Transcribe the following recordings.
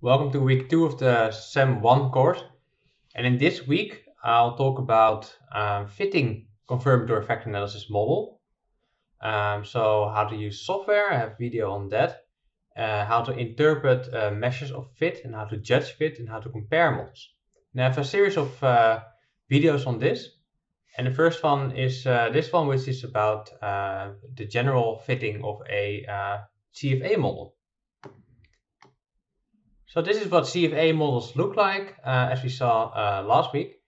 Welcome to week two of the SEM 1 course. And in this week, I'll talk about um, fitting confirmatory factor analysis model. Um, so how to use software, I have video on that. Uh, how to interpret uh, measures of fit and how to judge fit and how to compare models. And I have a series of uh, videos on this. And the first one is uh, this one, which is about uh, the general fitting of a uh, CFA model. So this is what CFA models look like, uh, as we saw uh, last week.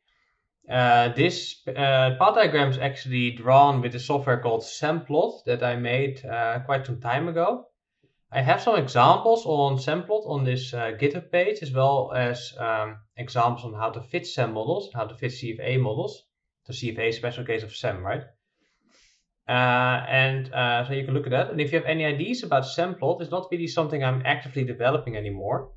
Uh, this uh, path diagram is actually drawn with a software called Semplot that I made uh, quite some time ago. I have some examples on Semplot on this uh, GitHub page, as well as um, examples on how to fit SEM models, how to fit CFA models. The CFA special case of SEM, right? and so you can look at that. And if you have any ideas about Semplot, it's not really something I'm actively developing anymore.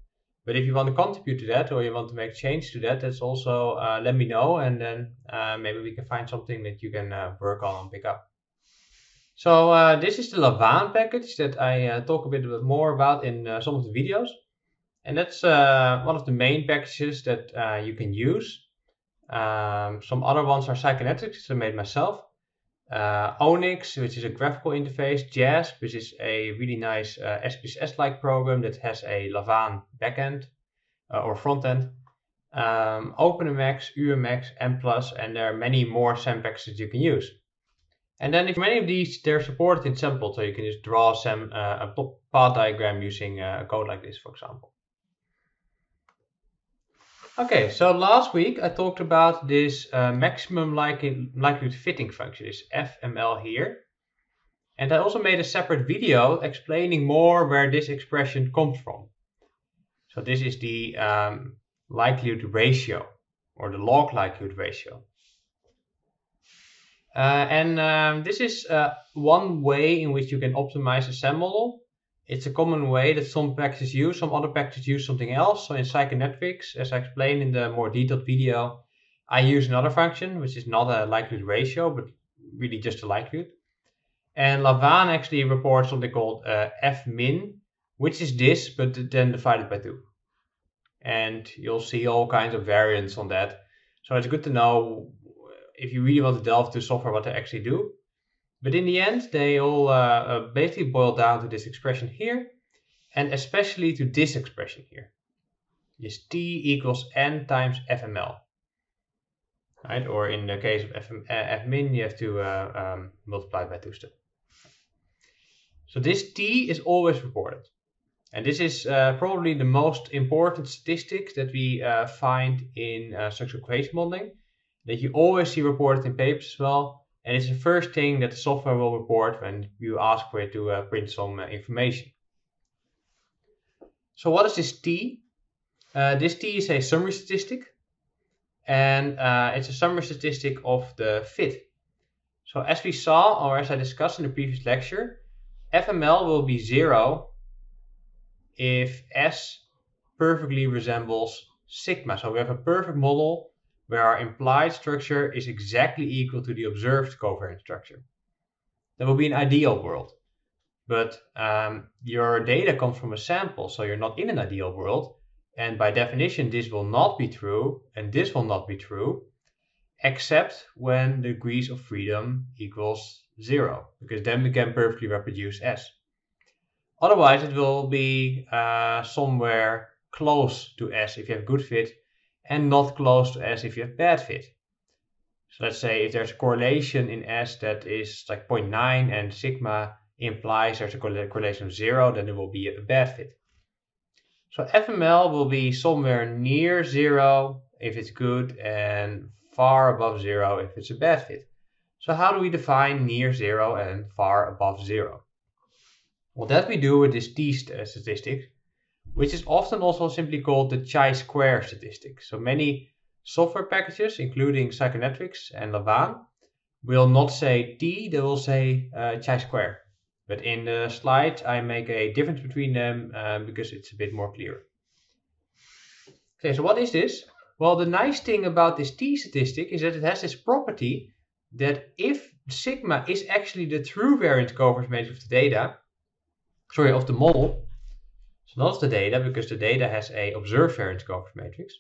But if you want to contribute to that or you want to make change to that, that's also uh, let me know and then uh, maybe we can find something that you can uh, work on and pick up. So uh, this is the Lavaan package that I uh, talk a bit more about in uh, some of the videos. And that's one of the main packages that you can use. Um, some other ones are Psychonetrics, I made myself uh, Onyx, which is a graphical interface, JASP, which is a really nice uh, SPSS-like program that has a Lavaan backend uh, or frontend, um, OpenMX, UMX, M+, and there are many more packages you can use. And then if many of these, they're supported in Semplot, so you can just draw some, uh, a path diagram using uh, a code like this, for example. Okay, so last week I talked about this uh, maximum likelihood fitting function, this FML here. And I also made a separate video explaining more where this expression comes from. So this is the um, likelihood ratio, or the log likelihood ratio. Uh, and um, this is uh, one way in which you can optimize a SEM model it's a common way that some packages use, some other packages use something else. So in psychonetrics, as I explained in the more detailed video, I use another function, which is not a likelihood ratio, but really just a likelihood. And Lavaan actually reports something called uh, fmin, which is this, but then divided by 2. And you'll see all kinds of variants on that. So it's good to know if you really want to delve to software what they actually do. But in the end, they all uh, uh, basically boil down to this expression here, and especially to this expression here. Is t equals n times fml. Right? Or in the case of fm, uh, fmin, you have to uh, um, multiply by 2 still. So this t is always reported. And this is uh, probably the most important statistic that we uh, find in uh, structural equation modeling, that you always see reported in papers as well, and it's the first thing that the software will report when you ask for it to uh, print some uh, information. So what is this t? Uh, this t is a summary statistic and uh, it's a summary statistic of the fit. So as we saw or as I discussed in the previous lecture, FML will be zero if S perfectly resembles sigma. So we have a perfect model where our implied structure is exactly equal to the observed covariance structure. That will be an ideal world. But um, your data comes from a sample, so you're not in an ideal world. And by definition, this will not be true, and this will not be true, except when the degrees of freedom equals zero, because then we can perfectly reproduce S. Otherwise, it will be uh, somewhere close to S if you have good fit, and not close to S if you have bad fit. So let's say if there's a correlation in S that is like 0.9 and sigma implies there's a correlation of zero, then it will be a bad fit. So FML will be somewhere near zero if it's good and far above zero if it's a bad fit. So how do we define near zero and far above zero? Well, that we do with this t uh, statistic which is often also simply called the chi-square statistic. So many software packages, including Psychonetrics and Lavaan, will not say t, they will say uh, chi-square. But in the slide, I make a difference between them um, because it's a bit more clear. Okay, so what is this? Well, the nice thing about this t statistic is that it has this property that if sigma is actually the true variance covariance matrix of the data, sorry, of the model, So not the data, because the data has a observed variance covariance matrix.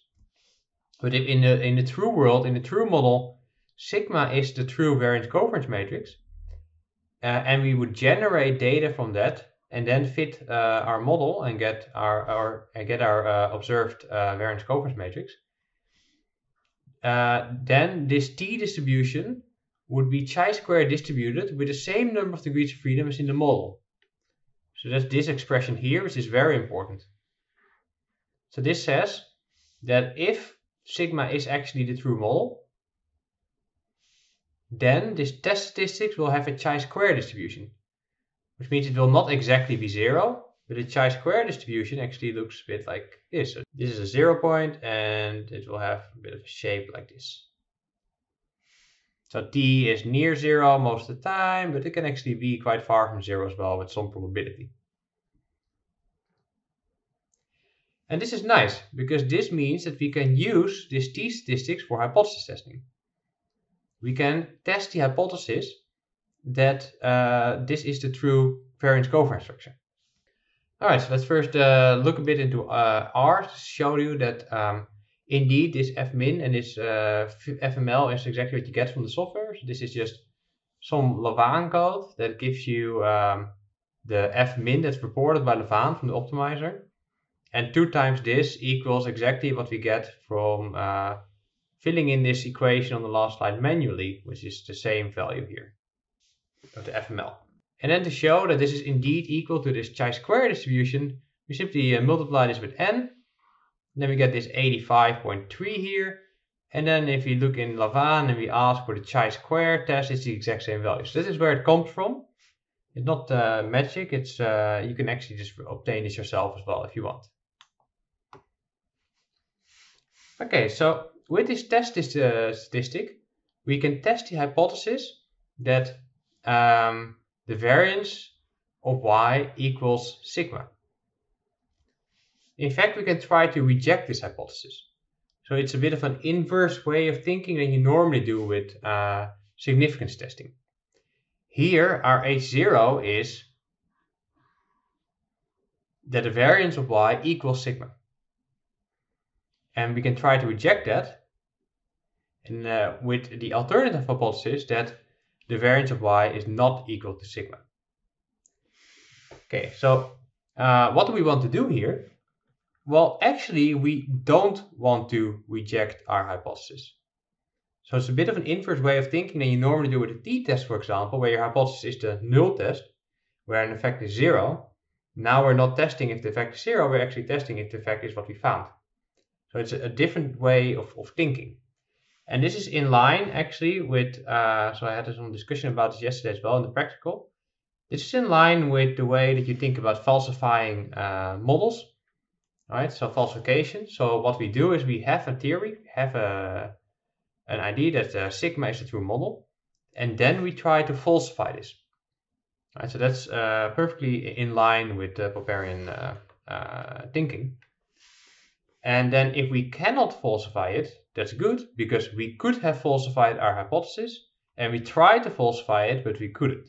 But if in the in the true world, in the true model, sigma is the true variance covariance matrix, uh, and we would generate data from that and then fit uh, our model and get our, our and get our uh, observed uh, variance covariance matrix, uh, then this t distribution would be chi-square distributed with the same number of degrees of freedom as in the model. So that's this expression here, which is very important. So this says that if sigma is actually the true model, then this test statistics will have a chi-square distribution, which means it will not exactly be zero, but the chi-square distribution actually looks a bit like this. So this is a zero point and it will have a bit of a shape like this. So t is near zero most of the time, but it can actually be quite far from zero as well with some probability. And this is nice because this means that we can use this t statistics for hypothesis testing. We can test the hypothesis that uh, this is the true variance covariance structure. All right, so let's first uh, look a bit into uh, R to show you that um, indeed this fmin and this uh, fml is exactly what you get from the software. So this is just some Lavaan code that gives you um, the fmin that's reported by Lavaan from the optimizer. And 2 times this equals exactly what we get from uh, filling in this equation on the last slide manually, which is the same value here of the fml. And then to show that this is indeed equal to this chi-square distribution, we simply uh, multiply this with n. Then we get this 85.3 here. And then if we look in Lavaan and we ask for the chi-square test, it's the exact same value. So this is where it comes from. It's not uh, magic. It's uh, You can actually just obtain this yourself as well if you want. Okay, so with this test this, uh, statistic, we can test the hypothesis that um, the variance of y equals sigma. In fact, we can try to reject this hypothesis. So it's a bit of an inverse way of thinking than you normally do with uh, significance testing. Here, our H0 is that the variance of y equals sigma. And we can try to reject that and, uh, with the alternative hypothesis that the variance of y is not equal to sigma. Okay, so uh, what do we want to do here? Well, actually, we don't want to reject our hypothesis. So it's a bit of an inverse way of thinking than you normally do with a t-test, for example, where your hypothesis is the null test, where an effect is zero. Now we're not testing if the effect is zero, we're actually testing if the effect is what we found. So it's a, different way of, of thinking. And this is in line actually with, uh, so I had some discussion about this yesterday as well in the practical. This is in line with the way that you think about falsifying uh, models, right? So falsification. So what we do is we have a theory, have a, an idea that uh, sigma is a true model, and then we try to falsify this. Right, so that's uh, perfectly in line with the Popperian uh, uh, thinking. And then if we cannot falsify it, that's good because we could have falsified our hypothesis and we tried to falsify it, but we couldn't.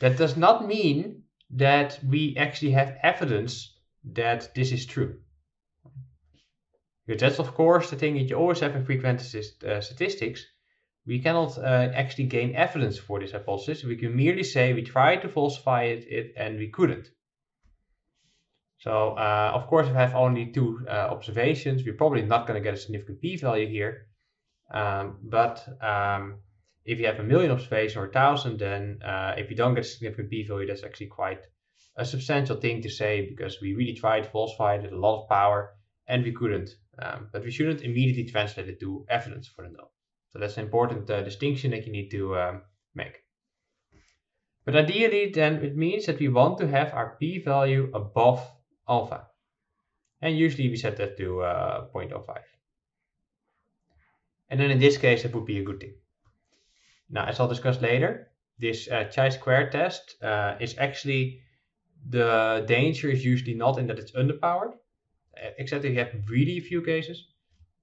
That does not mean that we actually have evidence that this is true. Because that's of course the thing that you always have in frequentist uh, statistics. We cannot uh, actually gain evidence for this hypothesis. We can merely say we tried to falsify it, it and we couldn't. So uh, of course, if I have only two uh, observations, we're probably not going to get a significant p-value here. Um, but um, if you have a million observations or a thousand, then uh, if you don't get a significant p-value, that's actually quite a substantial thing to say because we really tried falsified it with a lot of power and we couldn't. Um, but we shouldn't immediately translate it to evidence for the null. So that's an important uh, distinction that you need to um, make. But ideally, then it means that we want to have our p-value above alpha. And usually we set that to uh, 0.05. And then in this case, that would be a good thing. Now, as I'll discuss later, this uh, chi-square test uh, is actually, the danger is usually not in that it's underpowered, uh, except if you have really few cases.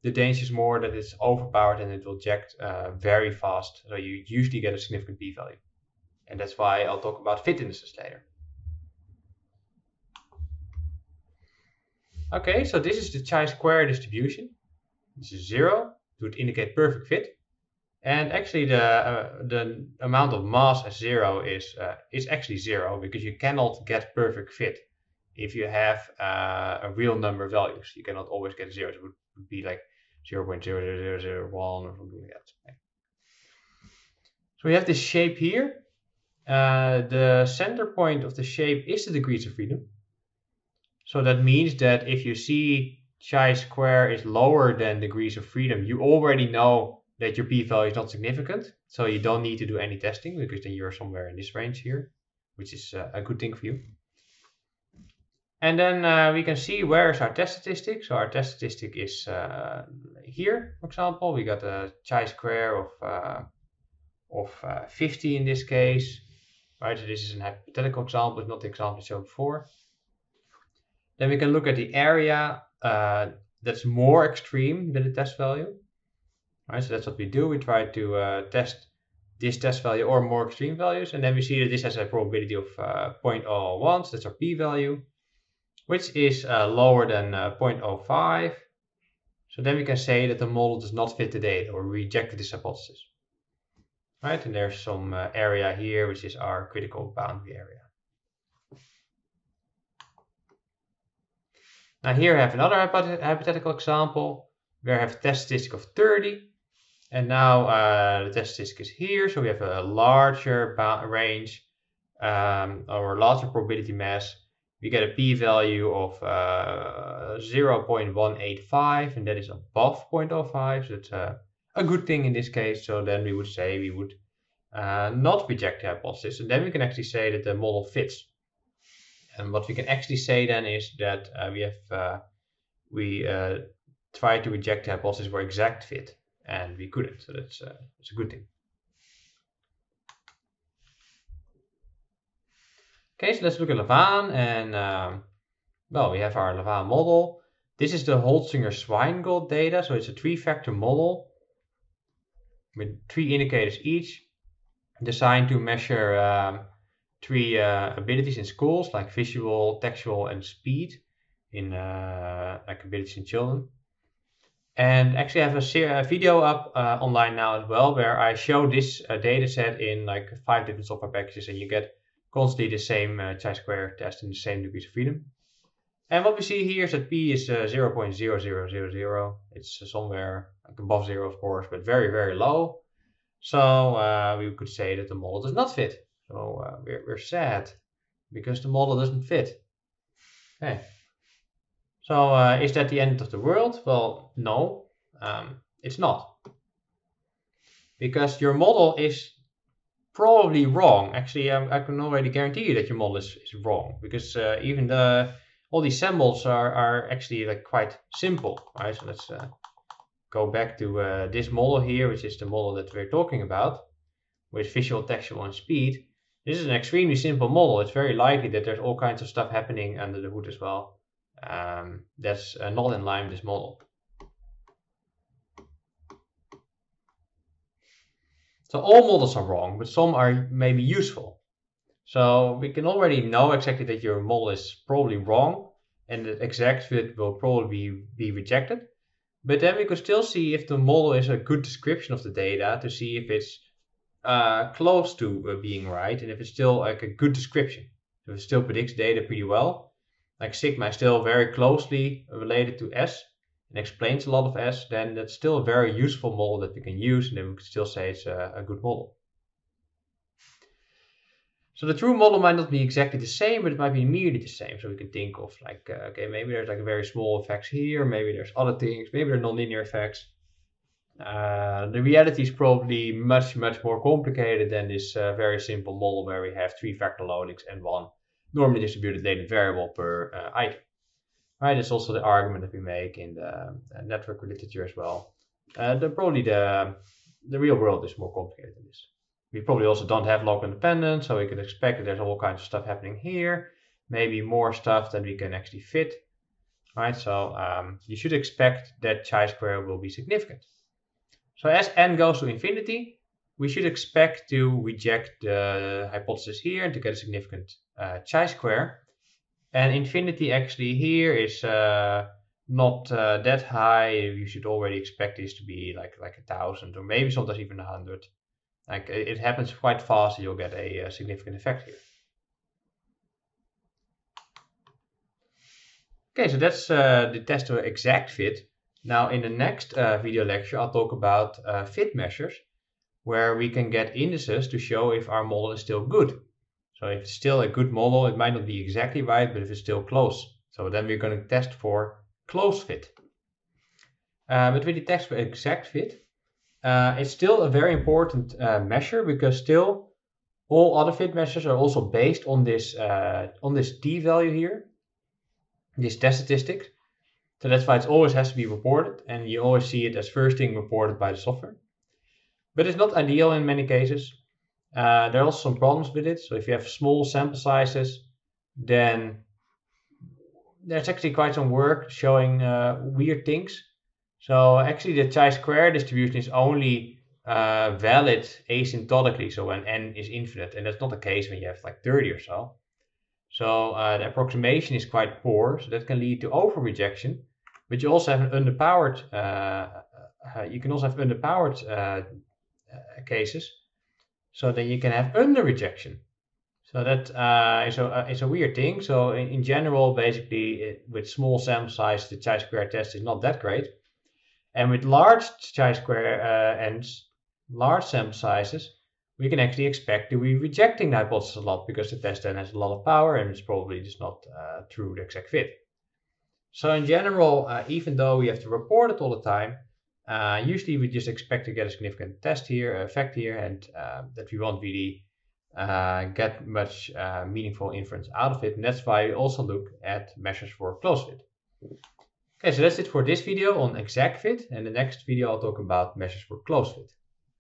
The danger is more that it's overpowered and it will eject uh, very fast. So you usually get a significant p-value. And that's why I'll talk about fit indices later. Okay, so this is the chi-square distribution. This is zero, it would indicate perfect fit. And actually the, uh, the amount of mass as zero is, uh, is actually zero because you cannot get perfect fit if you have uh, a real number of values. You cannot always get zero. It would be like 0 0.00001 or something like that. So we have this shape here. Uh, the center point of the shape is the degrees of freedom. So that means that if you see chi square is lower than degrees of freedom, you already know that your p-value is not significant. So you don't need to do any testing because then you're somewhere in this range here, which is uh, a good thing for you. And then uh, we can see where is our test statistic. So our test statistic is uh, here, for example. We got a chi square of, uh, of uh, 50 in this case. Right, so this is an hypothetical example, it's not the example shown before. Then we can look at the area uh, that's more extreme than the test value. Right, so that's what we do. We try to uh, test this test value or more extreme values, and then we see that this has a probability of uh, 0.001, so that's our p-value, which is uh, lower than uh, 0.05. So then we can say that the model does not fit the data or reject this hypothesis right? And there's some uh, area here, which is our critical boundary area. Now here I have another hypothetical example where I have a test statistic of 30. And now uh, the test statistic is here, so we have a larger range um, or larger probability mass. We get a p-value of uh, 0.185, and that is above 0.05, so it's a good thing in this case. So then we would say we would uh, not reject the hypothesis. And then we can actually say that the model fits. And what we can actually say then is that uh, we have uh, we tried to reject the hypothesis for exact fit, and we couldn't. So that's uh, that's a good thing. Okay, so let's look at Lavaan, and um, well, we have our Lavaan model. This is the Holzinger-Swineford data, so it's a three-factor model with three indicators each, designed to measure um, three uh, abilities in schools like visual, textual, and speed in uh, like abilities in children. And actually, I have a, a video up uh, online now as well where I show this uh, data set in like five different software packages, and you get constantly the same uh, chi-square test in the same degrees of freedom. And what we see here is that p is uh, 0.0000. It's somewhere like above zero, of course, but very, very low. So uh, we could say that the model does not fit. So uh, we're, we're sad because the model doesn't fit. Okay. So uh, is that the end of the world? Well, no, um, it's not. Because your model is probably wrong. Actually, um, I can already guarantee you that your model is, is wrong because uh, even the all these symbols are, are actually like quite simple, right? So let's uh, go back to uh, this model here, which is the model that we're talking about, with visual, textual, and speed. This is an extremely simple model. It's very likely that there's all kinds of stuff happening under the hood as well. Um, that's uh, not in line with this model. So all models are wrong, but some are maybe useful. So we can already know exactly that your model is probably wrong and the exact fit will probably be, be rejected. But then we could still see if the model is a good description of the data to see if it's uh, close to uh, being right and if it's still like a good description. If it still predicts data pretty well, like sigma is still very closely related to S and explains a lot of S, then that's still a very useful model that we can use and then we could still say it's a, a good model. So the true model might not be exactly the same, but it might be nearly the same. So we can think of like, uh, okay, maybe there's like very small effects here, maybe there's other things, maybe there are nonlinear effects. Uh, the reality is probably much, much more complicated than this uh, very simple model where we have three factor loadings and one normally distributed latent variable per uh, item. Right, that's also the argument that we make in the network literature as well. Uh, the, probably the, the real world is more complicated than this. We probably also don't have local independence, so we could expect that there's all kinds of stuff happening here. Maybe more stuff than we can actually fit. Right, so um, you should expect that chi-square will be significant. So as n goes to infinity, we should expect to reject the hypothesis here and to get a significant uh, chi-square. And infinity actually here is uh, not uh, that high. You should already expect this to be like like a thousand or maybe sometimes even a hundred. Like it happens quite fast. You'll get a, a significant effect here. Okay, so that's uh, the test of exact fit. Now in the next uh, video lecture, I'll talk about uh, fit measures, where we can get indices to show if our model is still good. So if it's still a good model, it might not be exactly right, but if it's still close. So then we're going to test for close fit. Uh, but with the test for exact fit, uh, it's still a very important uh, measure because still all other fit measures are also based on this uh, on this t value here, this test statistic. So that's why it always has to be reported and you always see it as first thing reported by the software. But it's not ideal in many cases. Uh, there are also some problems with it. So if you have small sample sizes, then there's actually quite some work showing uh, weird things. So actually the chi-square distribution is only uh, valid asymptotically, so when n is infinite, and that's not the case when you have like 30 or so. So uh, the approximation is quite poor, so that can lead to over rejection. But you also have an underpowered. Uh, uh you can also have underpowered cases, so then you can have under rejection. So that is a is a weird thing. So in, in general, basically, it, with small sample size, the chi-square test is not that great. And with large chi-square ends, large sample sizes, we can actually expect to be rejecting the hypothesis a lot because the test then has a lot of power and it's probably just not uh, true the exact fit. So in general, uh, even though we have to report it all the time, uh, usually we just expect to get a significant test here, effect here, and uh, that we won't really uh, get much uh, meaningful inference out of it. And that's why we also look at measures for close fit. Okay, so that's it for this video on exact fit. And the next video I'll talk about measures for close fit.